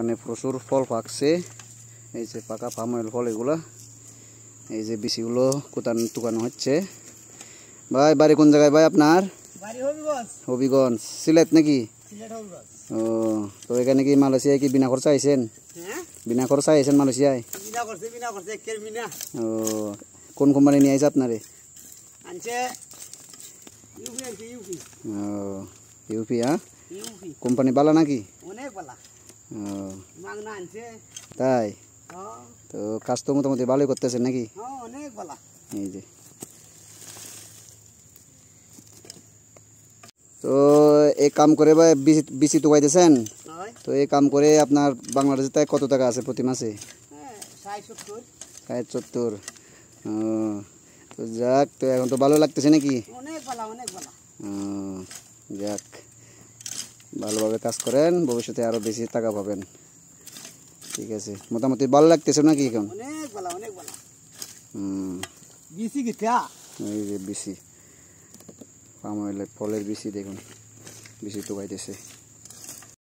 বাগানে প্রচুর ফল পাকছে। এই যে পাকা পাম অয়েল ফল এগুলা। এই যে বিচিগুলো কোথান টুকানো হচ্ছে। ভাই বাড়ি কোন জায়গায় ভাই আপনার? হবিগঞ্জ। সিলেট নাকি? ও তো এখানে কি মালয়েশিয়ায় কি বিনা খরচা আইছেন? হ্যাঁ? বিনা খরচা আইছেন মালয়েশিয়ায়? ও কোন কোম্পানি নিয়ে আইছে আপনারে? ইউপি ও ইউপি হ্যাঁ? কোম্পানি ভালো নাকি অনেক বলা ও মাগনা আনছে তাই? তো কাজ তো মোটামুটি ভালোই করতেছেন নাকি? এই যে। তো এই কাম করে বা বিচি- বিচি টুকাইতেছেন তো এই কাম করে আপনার বাংলাদেশে তাই কত টাকা আছে প্রতি মাসে? ষাট সত্তর। তো যাক তো এখন তো ভালো লাগতেছে নাকি? অনেক অনেক যাক। ভালোভাবে কাজ করেন ভবিষ্যতে আরও বেশি টাকা পাবেন। ঠিক আছে। মোটামুটি ভালো লাগতেছে নাকি এখন? বিসি এই যে বিসি। পাম অয়েলের ফলের বিসি দেখুন। বিসি তো পাইতেছে।